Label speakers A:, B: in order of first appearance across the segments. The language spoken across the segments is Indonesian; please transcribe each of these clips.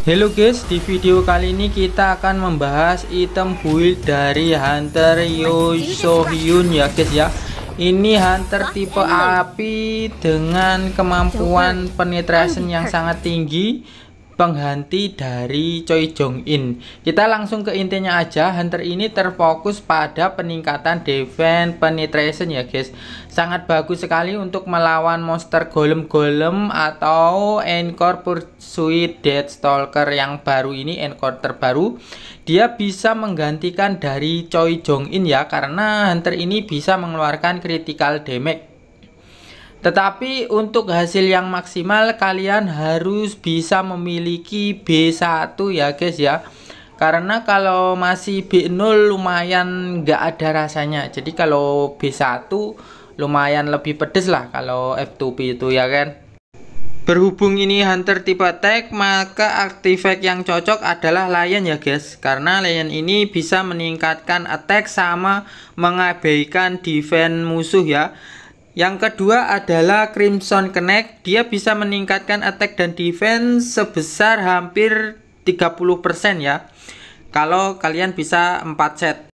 A: Halo guys, di video kali ini kita akan membahas item build dari Hunter Yo Sohyun ya guys ya. Ini Hunter tipe api dengan kemampuan penetration yang sangat tinggi pengganti dari Choi Jong In. Kita langsung ke intinya aja. Hunter ini terfokus pada peningkatan defense penetration ya guys. Sangat bagus sekali untuk melawan monster golem-golem atau Encore Pursuit Dead Stalker yang baru ini Encore terbaru. Dia bisa menggantikan dari Choi Jong In ya karena Hunter ini bisa mengeluarkan critical damage tetapi untuk hasil yang maksimal kalian harus bisa memiliki B1 ya guys ya. Karena kalau masih B0 lumayan nggak ada rasanya. Jadi kalau B1 lumayan lebih pedes lah kalau F2P itu ya kan. Berhubung ini hunter tipe tag, maka artifact yang cocok adalah lion ya guys. Karena lion ini bisa meningkatkan attack sama mengabaikan defense musuh ya. Yang kedua adalah Crimson Connect. Dia bisa meningkatkan attack dan defense sebesar hampir 30% ya. Kalau kalian bisa 4 set.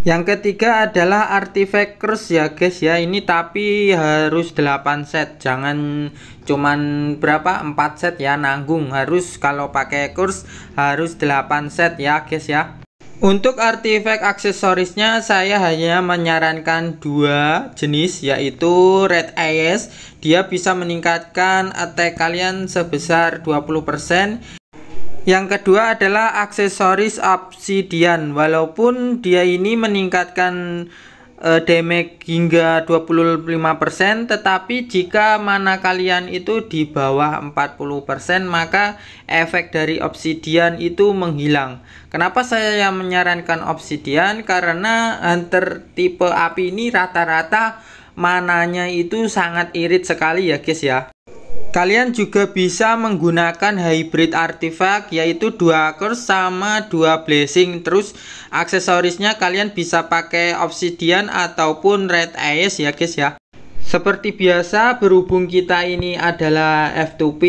A: Yang ketiga adalah Artifact Curse ya guys ya. Ini tapi harus 8 set. Jangan cuman berapa? 4 set ya nanggung. Harus kalau pakai curse harus 8 set ya guys ya. Untuk artifact aksesorisnya saya hanya menyarankan dua jenis yaitu Red Eyes dia bisa meningkatkan attack kalian sebesar 20% yang kedua adalah aksesoris obsidian. Walaupun dia ini meningkatkan uh, damage hingga 25% tetapi jika mana kalian itu di bawah 40% maka efek dari obsidian itu menghilang. Kenapa saya menyarankan obsidian? Karena hunter tipe api ini rata-rata mananya itu sangat irit sekali ya guys ya Kalian juga bisa menggunakan hybrid artifact yaitu dua curse sama dua blessing. Terus aksesorisnya kalian bisa pakai obsidian ataupun red ice ya guys ya. Seperti biasa berhubung kita ini adalah F2P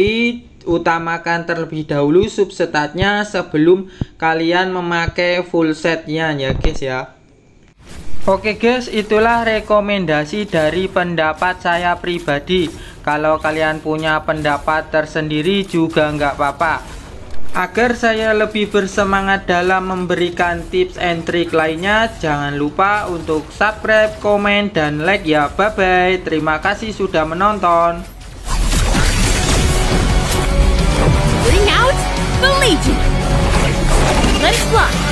A: utamakan terlebih dahulu substatnya sebelum kalian memakai full setnya ya guys ya. Oke guys, itulah rekomendasi dari pendapat saya pribadi. Kalau kalian punya pendapat tersendiri juga nggak apa-apa Agar saya lebih bersemangat dalam memberikan tips and trick lainnya, jangan lupa untuk subscribe, komen, dan like ya. Bye-bye. Terima kasih sudah menonton. Bring out the Legion. Let's fly.